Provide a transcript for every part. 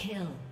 Kill.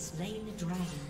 Slain the dragon.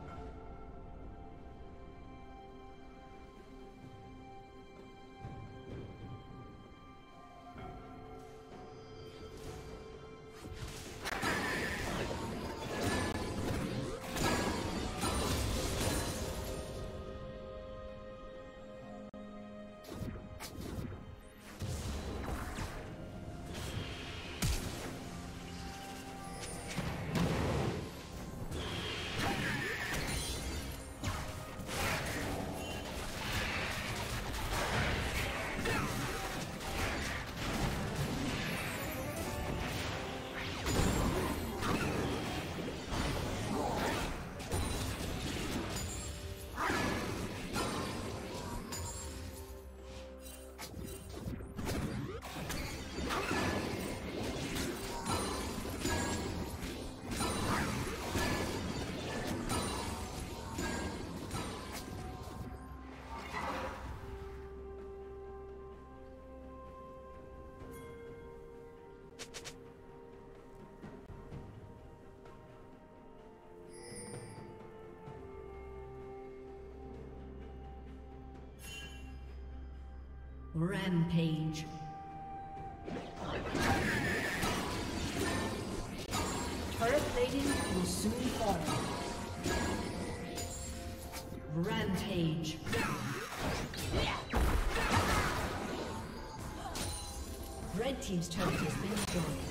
Rampage. Turret plating will soon fall. Rampage. Red Team's turret has been destroyed.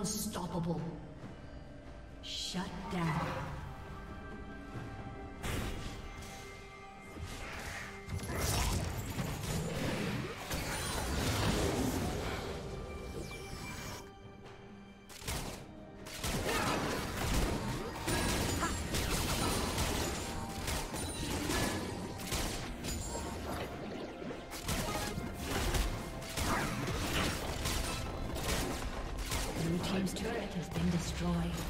Unstoppable. Has been destroyed.